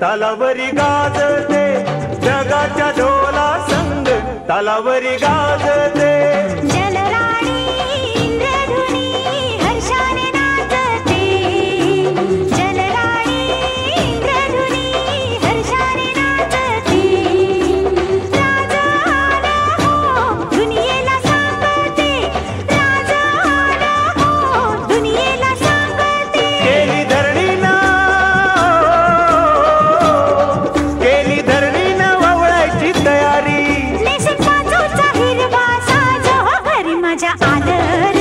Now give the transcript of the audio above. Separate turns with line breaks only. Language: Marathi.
तालावरी गाजते. जगाच्या ढोला संग तालावरी गाजते. quero.